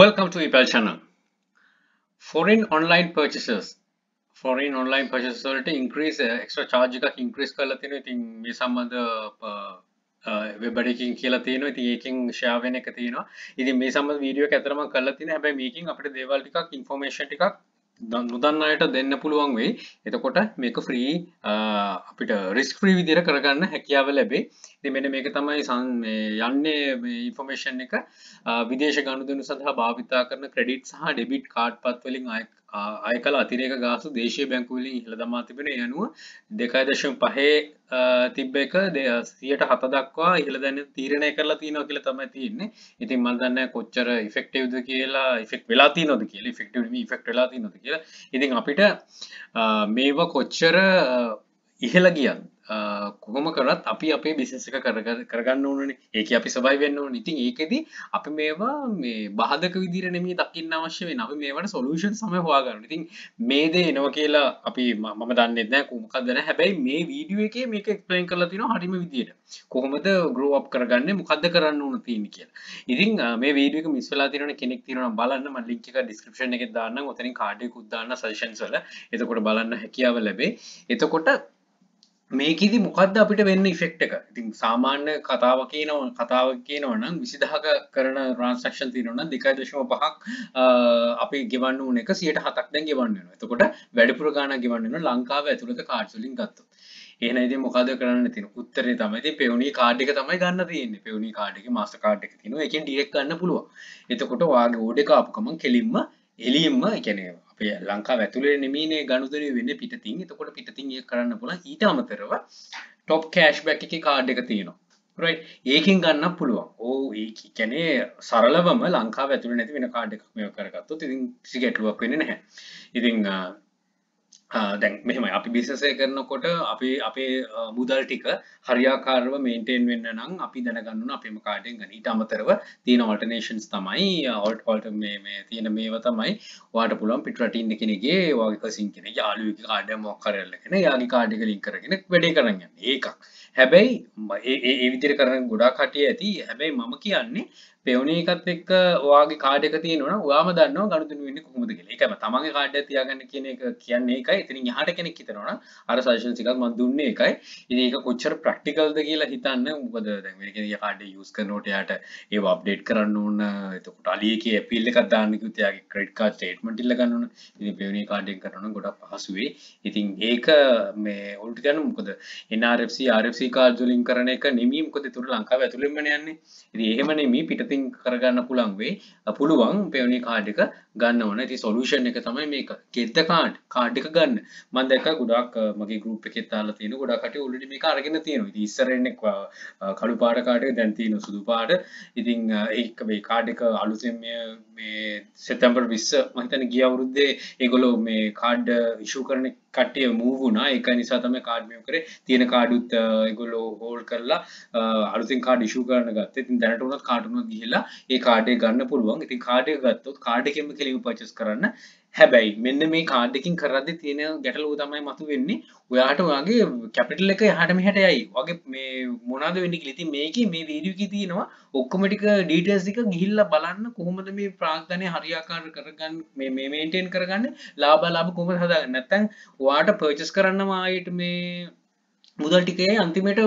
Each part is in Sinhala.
Welcome to EPAL channel. Foreign online purchases. Foreign online purchases වලට increase uh, extra charge එකක් increase කරලා තියෙනවා. ඉතින් මේ සම්බන්ධ වෙබ් එකකින් කියලා තියෙනවා. ඉතින් ඒකෙන් share වෙන එක තියෙනවා. ඉතින් මේ සම්බන්ධ වීඩියෝ එක අතරම කරලා තියෙනවා. හැබැයි මේකෙන් අපිට දේවල් ටිකක් information ටිකක් නොදන්න අයට දෙන්න පුළුවන් වෙයි. එතකොට මේක free අපිට risk free විදිහට කරගන්න හැකියාව ලැබේ. ඉතින් මෙන්න මේක තමයි යන්නේ මේ ඉන්ෆර්මේෂන් එක විදේශ ගනුදෙනු සඳහා භාවිතා කරන ක්‍රෙඩිට් සහ ඩෙබිට් කාඩ් පත් වලින් අය කළ අතිරේක ගාසු දේශීය බැංකු වලින් ඉහළ දමා තිබෙන ඒ අනුව 2.5 තිබ්බ එක 107 දක්වා ඉහළ දැන තීරණය කරලා තියෙනවා කියලා තමයි තියෙන්නේ. ඉතින් මම දන්නේ කොච්චර ඉෆෙක්ටිව්ද කියලා ඉෆෙක්ට් වෙලා තියෙනවද කියලා ඉෆෙක්ටිව් නෙමෙයි ඉෆෙක්ට් වෙලා තියෙනවද කියලා. ඉතින් අපිට මේවා කොච්චර ඉහළ ගියත් කොහොම කරත් අපි අපේ බිසිනස් එක කරගන්න ඕනනේ. ඒක අපි සබයි වෙන්න ඕන. ඉතින් ඒකෙදි අපි මේවා මේ බාධක විදිහට නෙමෙයි දකින්න අවශ්‍ය වෙන අපි මේවට සොලියුෂන් සමය හොයාගන්න. ඉතින් මේ දේ එනවා කියලා අපි මම දන්නේ නැහැ. කොහොමද නැහැ. හැබැයි මේ වීඩියෝ එකේ මේක එක්ස්ප්ලেইন කරලා තිනවා හරිම විදිහට කොහොමද ග්‍රෝ අප් කරගන්නේ? මොකද්ද කරන්න ඕන තියෙන්නේ කියලා. ඉතින් මේ වීඩියෝ එක මිස් වෙලා තියෙනවනේ. කෙනෙක් තියෙනවා බලන්න. මම ලින්ක් එක ඩිස්ක්‍රිප්ෂන් එකේ දාන්නම්. ඔතනින් කාඩ් එකකුත් දාන්න සජෙෂන්ස් වල. එතකොට බලන්න හැකියාව ලැබේ එතකොට මේකෙදි මොකක්ද අපිට වෙන්න ඉෆෙක්ට් එක? ඉතින් සාමාන්‍ය කතාව කියනව කතාව කියනව නම් විසිදහක කරන ට්‍රන්සක්ෂන් තියෙනවනම් දෙකයි දශම පහක් අපි ගෙවන්න ඕන එක සියට හතක් දැන් ගෙවන්න වෙනවා. එතකොට වැඩිපුර ගාණක් ගෙවන්න වෙනවා ලංකාව ඇතුළත කාඩ්ස් වලින් ගත්තොත්. එහෙනම් ඉතින් මොකද කරන්න තියෙන උත්තරේ තමයි ඉතින් පෙවුනි කාඩ් එක තමයි ගන්න තියෙන්නේ. පෙවුනි කාඩ් එකේ මාස්ටර් කාඩ් එක තියෙනවා. ඒකෙන් ඩිරෙක්ට් ගන්න පුළුවන්. එතකොට ඔයාගේ ඕඩර් එක ආපු ගමන් කෙලින්ම එළියෙන්ම ඒ කියන්නේ අපේ ලංකාව ඇතුලේ නෙමෙයිනේ ගනුදෙනු වෙන්නේ පිටතින්. එතකොට පිටතින් ඒක කරන්න පුළුවන්. ඊට අමතරව টপ කෑෂ්බැක් එකේ කාඩ් එක තියෙනවා. රයිට් ඒකෙන් ගන්න පුළුවන්. ඕ ඒ කියන්නේ සරලවම ලංකාව ඇතුලේ නැති වෙන කාඩ් එකක් මේක කරගත්තොත් ඉතින් කිසි ගැටලුවක් වෙන්නේ නැහැ. ඉතින් දැන් මෙහෙම අපි බිස්නසය කරනකොට අපි අපේ මුදල් ටික හරියාකාරව මේන්ටේන් වෙන්න නම් අපි දැනගන්න අපේම කාඩෙන් ගන්න. ඊට අමතරව තියෙන ඔල්ටර්නේෂන්ස් තමයි ඔල්ට් ඔල්ට මේ තියෙන මේව තමයි වාට පුළුවන් පිට රටින් කෙනෙගේ වගේ කසින් කෙනෙක් යාළුවෙක් කාඩ් එකක් මොකක් කරලා කරගෙන යාගේ කාඩ් එක ලින්ක් කරගෙන වැඩේ කරන් යන්නේ. ඒකක්. හැබැයි ඒ විදිහට කරන ගොඩාක් කටිය ඇති. හැබැයි මම කියන්නේ පෙවුණ එකත් එක්ක ඔයාගේ කාඩ් එක තියෙනවා නම් ඔයාම දන්නවා ගනුදෙනු වෙන්නේ කොහොමද කියලා. ඒකම තමන්ගේ කාඩ් එක තියාගන්න කියන එක කියන්නේ ඒකයි. එතනින් එහාට කෙනෙක් හිතනවා නම් අර සජෙෂන්ස් එකක් මම දුන්නේ ඒකයි. ඉතින් ඒක කොච්චර ප්‍රැක්ටිකල්ද කියලා හිතන්න. මොකද දැන් මේක දිහා කාඩ් එක යූස් කරනකොට එයාට ඒව අප්ඩේට් කරන්න ඕන. එතකොට අලි එකේ ඇපීල් එකක් දාන්න කිව්වොත් එයාගේ ක්‍රෙඩිට් කාඩ් ස්ටේට්මන්ට් ඉල්ල ගන්න ඕන. ඉතින් පෙවුණේ කාඩ් එක කරනවා නම් ගොඩක් පහසු වෙයි. ඉතින් ඒක මේ උල්ට ගන්න මොකද NRFC RFC කාඩ් වලින් කරන එක නෙමෙයි. මොකද ඒතර ලංකාව ඇතුළෙන්ම යන්නේ. ඉතින් එහෙම නෙමෙයි පිටතින් කරගන්න පුළන් වේ. පුළුවන් පෙවනි කාඩ් එක ගන්න ඕන. ති සොලූෂන් එක තමයි මේක. කෙත්ත කාඩ් කාඩ් එක ගන්න. මන්දක ගොඩක් මගේ ගරුප් එක තාල තියෙන ගොඩකට උලට මේ අරගෙන තියෙන ඉස්සරෙන්නෙක් කළු පාට කාඩ දැන්තින සුදු පාට. ඉතිං ඒක මේ කාඩ් එක අලුතෙන් මේ සෙතැම්බර් විස්ස මහිතන ගිය අවුරුද්දේ ඒගොලෝ මේ කාඩ් ඉශූ කරන කට්ටිය මූවුණා ඒක නිසා තමයි කාඩ් මෙහෙම කරේ තියෙන කාඩුත් ඒගොල්ලෝ හෝල්ඩ් කරලා අලුතින් කාඩ් ඉෂුව කරන්න ගත්තා. ඉතින් දැනට උනත් කාඩ් උනත් ගිහිල්ලා ඒ කාඩ් එක ගන්න පුළුවන්. ඉතින් කාඩ් එක ගත්තොත් කාඩ් එකෙන්ම කෙලින්ම පර්චේස් කරන්න හැබැයි මෙන්න මේ කාඩ් එකකින් කරද්දී තියෙන ගැටලුව තමයි මතුවෙන්නේ. ඔයාට ඔයාගේ කැපිටල් එක එහාට මෙහාට යයි. වගේ මේ මොනවද වෙන්නේ කියලා. ඉතින් මේකේ මේ වීඩියෝ එකේ තියෙනවා ඔක්කොම ටික ඩීටේල්ස් ටික ගිහිල්ලා බලන්න කොහොමද මේ ප්‍රාග්ධනය හරියාකාර කරගන්න මේ මේ මේන්ටේන් කරගන්න ලාභ ලාභ කොහොමද හදාගන්න. නැත්නම් ඔයාට පර්චේස් කරන්න ආයෙත් මේ මුදල් ටිකේ අන්තිමට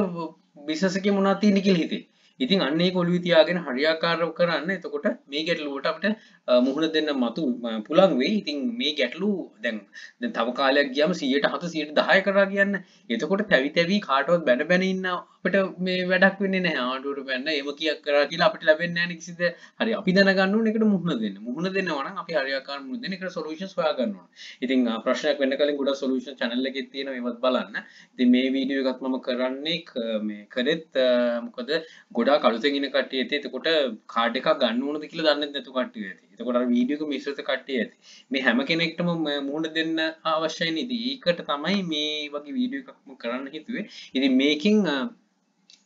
බිස්නස් එකේ මොනවද තියෙන්නේ කියලා හිතේ. ඉතින් අන්නේ කොළුවේ තියාගෙන හරියාකාරව කරන්න. එතකොට මේ ගැටලුවට අපිට මුහුණ දෙන්න මතු පුළන් වෙයි. ඉතින් මේ ගැටලු දැන් තව කාලයක් ගියම 107 110 කරා කියන්න. එතකොට තැවි තැවි කාටවත් බැන බැන ඉන්න අපිට මේ වැඩක් වෙන්නේ නැහැ. ආණ්ඩුවට බැන්න එම කියක් කරා කියලා අපිට ලැබෙන්නේ නැහැ කිසිද හරි අපි දැනගන්න ඕනේ ඒකට මුහුණ දෙන්න. මුහුණ දෙනවා නම් අපි හරියාකාර මුහුණ දෙන්න. ඒකට සොලියුෂන්ස් හොයා ගන්න ඕනේ. ඉතින් ප්‍රශ්නයක් වෙන්න කලින් ගොඩක් සොලියුෂන් channel එකේ තියෙනවා. ඒවත් බලන්න. ඉතින් මේ වීඩියෝ එකත් මම කරන්නේ මේ කරෙත් මොකද ගොඩාක් අලුතෙන් ඉන්න කට්ටිය ඇති. එතකොට කාඩ් එකක් ගන්න ඕනද කියලා දන්නේ නැතු කට්ටිය ඇති. එතකොට වීඩියෝක මිශ්‍රත කට්ටිය ඇති. මේ හැම කෙනෙක්ටම මුහුණ දෙන්න අවශ්‍යයි නේද? ඒකට තමයි මේ වගේ වීඩියෝ එකක්ම කරන්න හිතුවේ. ඉතින් මේකෙන්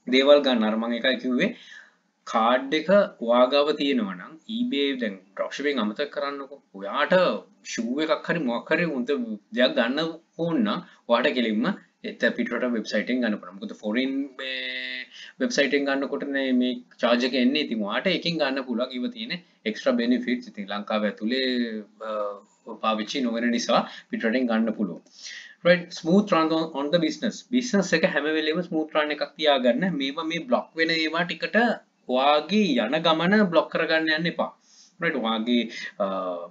දේවල් ගන්න අර මම එකයි කිව්වේ. කාඩ් එක ඔයාගාව තියෙනවා නම් eBay දැන් ඩ්‍රොප්ෂිපින් අමතක කරන්නකෝ. ඔයාට ෂූ එකක් හරි මොකක් හරි උන්ට දෙයක් ගන්න ඕන නම් ඔයාට කෙලින්ම එත පිටට වෙබ්සයිටෙන් ගන්න පුළමකද ෆොරින් වෙබ්සයිටෙන් ගන්න කොටන මේ චාර්ජක එන්නේ. ඉතින් වාට එකින් ගන්න පුළක් ඉව තියෙන එක්ස්ට්‍ර බෙනිෆිට් ඉතින් ලංකාව ඇතුළේ පාවිච්චි නොවෙන නිසා පිටටෙන් ගන්න පුළුව smooth run on business business එක හැමවෙලේම ස්මූත්‍රාණ එකක් තියාගන්න. මේවා මේ බ්ලොක් වෙන ඒවා ටිකට වාගේ යන ගමන බ්ලොක් කරගන්න යන්න එපා. රට වාගේ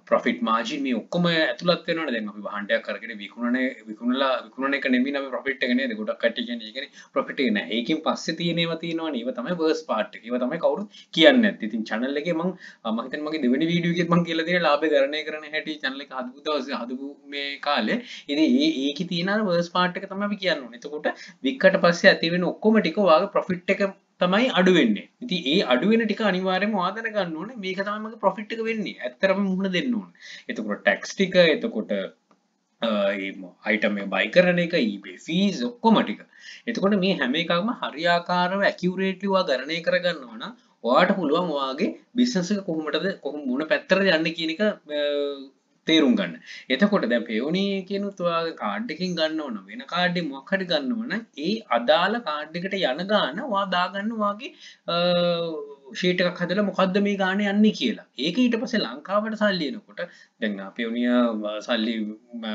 ප්‍රොෆිට මාජි මේ ඔක්කොම ඇතුලත් වෙන දැන් අපි හන්ඩයක් කරගෙන විකුණන විකුණලා විකුණන එක නෙමි නම ප්‍රොෆිට් එකන ගොඩක් කටිගෙන ඒකන ප්‍රොෆිට න. ඒකින් පස්ස තියනව තියනවා ඒව තමයි බර්ස් පාට් ඒව තමයි කවරු කියන්න ඉතින් චනල්ලක මං මහිතන් මගේ දෙවනි වීඩියගෙත් මං කියලදින ලාබ කරණය කරන හැටි චනල හදපුදවස හදපු මේ කාලේ. ඉදි ඒ ඒක තියන වර්ස් පාට් එක තමයි කියන්න. එතකොට වික්කට පස්සේ ඇතිවෙන ඔක්කොම ටික වාගේ ප්‍රොෆිට් එක තමයි අඩුවෙන්නේ ඉති ඒ අඩුවෙන ටික අනිවාරයම වාදන ගන්න ඕන. මේක තමයිමගේ ප්‍රොෆිට් එක වෙන්නේ. ඇත්තරම මුහුණ දෙන්න ඕන. එතකොට ටැක්ස් ටික එතකොට අයිටම බයි කරන එක ඊබේ ෆීස් ඔක්කොම ටික. එතකොට මේ හැම එකක්ම හරියාකාරව ඇකිවරේටවා ගණනය කරගන්නවන වාට පුළුවන් වාගේ බිස්සසක කොහොමටද කොහොම මුණ පැත්තර යන්න කියනක තේරුම් ගන්න. එතකොට දැ පෙවුණේ කියනු තුවා කාඩ්ඩකින් ගන්න ඕන වෙන කාඩ්ඩි මොක්හට ගන්න වන ඒ අදාළ කාඩ්ඩිකට යන ගාන වා දාගන්න වගේ ශීටක් හදල මොකක්ද මේ ගාන යන්නේ කියලා. ඒක ඊට පසේ ලංකාවට සල්ලියනකොට දැන් පෙවුනිය සල්ලි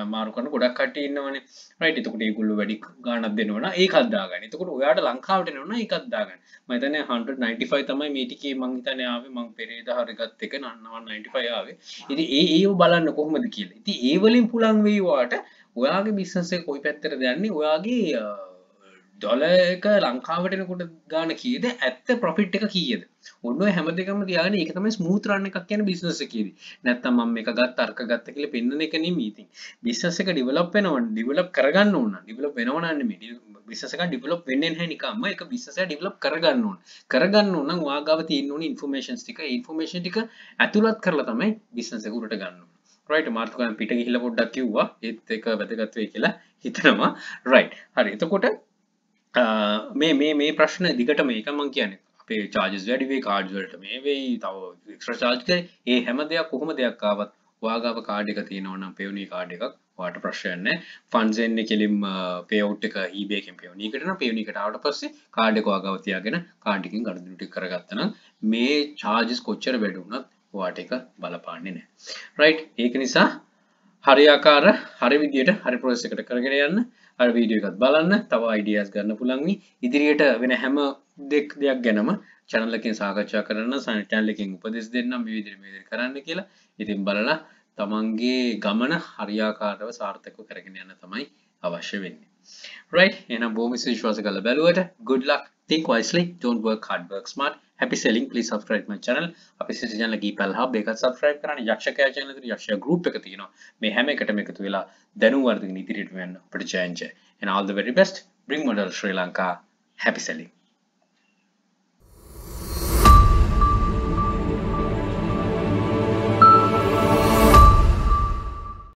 මාරුකන ගොඩක් කට ඉන්නවන. රයිට තකොට ගුල්ල වැඩි ගානක් දෙන්නවන ඒ අදදාගන්න තකොට ඔයාට ලංකාවට නොන එකක්දාගන්න මතන 195 තමයි මේටිකේ මංහිතනයාව මං පෙරේද හරිගත් එක නන්නවා 95ාවේ ඉති ඒ ඒ බලන්න කොහොමද කියලා. ඉති ඒවලින් පුළන් වේවාට ඔයාගේ බිස්සන්සේ කොයි පැත්තර දන්නේ ඔයාගේ ඩොල එක ලංකාවටනකොට ගාන කියද? ඇත්ත ප්‍රොෆිට් එක කියද? ඔන්න හැම දෙකම තියාගෙන ඒක තමයි ස්මූත් රන්න එකක් කියන බිස්නස් එකේද නැත්තම් මම මේක ගත්ත අර්ක ගත්ත කියලා පෙන්වන එක නෙමෙයි ඉතින්. බිස්නස් එක ඩෙවලොප් වෙනවා ඩෙවලොප් කරගන්න ඕන. ඩෙවලොප් වෙනවා නම් නෙමෙයි. බිස්නස් එක ඩෙවලොප් වෙන්නේ නැහැ නිකම්ම. ඒක බිස්නස් එක ඩෙවලොප් කරගන්න ඕන. කරගන්න ඕන නම් ඔයාගාව තියෙන්න ඕනේ ඉන්ෆර්මේෂන්ස් ටික. ඒ ඉන්ෆර්මේෂන් ටික ඇතුළත් කරලා තමයි බිස්නස් එක උඩට ගන්න ඕනේ. රයිට් මාර්තුකයන් පිට ගිහිල්ලා පොඩ්ඩක් කිව්වා. ඒත් එක වැදගත් වෙයි කියලා හිතනවා. රයිට් හරි. එතකොට මේ මේ මේ ප්‍රශ්න දිගට මේක මං කියන්නේ. අපේ චාර්ජස් වැඩිවේ කාඩ් වලට මේ වෙයි තව එක්ස්ට්‍රා චාර්ජ් කරේ ඒ හැම දෙයක් කොහොම දෙයක් ආවත් ඔයාගාව කාඩ් එක තියෙනවා නම් පෙවුනි කාඩ් එකක් වාට ප්‍රශ්න ෆන්ස් එන්නේ කෙලින්ම පේවුට් එක eBay එකෙන් පෙවුනි එකට නම් පෙවුනි එකට ආවට පස්සේ කාඩ් එක ඔයාගාව තියාගෙන කාඩ් එකකින් ගනුදෙනු ටික කරගත්තා නම් මේ චාර්ජස් කොච්චර වැඩි වුණත් ඔයාට එක බලපාන්නේ නැහැ. රයිට් ඒක නිසා හරියාකාර හරි විදියට හරි ප්‍රොසෙස් එකට කරගෙන යන්න. අර වීඩියෝ එකත් බලන්න තව අයිඩියස් ගන්න පුළන්වි ඉදිරියට වෙන හැම දෙක් දෙයක් ගැනම චැනල්ලකින් සාකච්ඡා කරන්න සනටැල්ලකින් උපදෙස් දෙන්නම් විදිරි විදිරි කරන්න කියලා. ඉතින් බලලා තමන්ගේ ගමන හරියාකාරව සාර්ථකව කරගෙන යන්න තමයි අවශ්‍ය වෙන්නේ. Right එහෙනම් බොහොම විශ්වාස කරලා බැලුවට good luck. Think wisely. Don't work hard work smart. Happy selling. Please subscribe my channel. අපි සිසි channel ගීපල් hub එකත් subscribe කරන්න. යක්ෂකයා channel එකට යක්ෂයා group එක තියෙනවා. මේ හැම එකටම එකතු වෙලා දැනුම් වර්ධන ඉදිරියට යන්න අපිට ජයන්ජ and all the very best. Bring model Sri Lanka. Happy selling.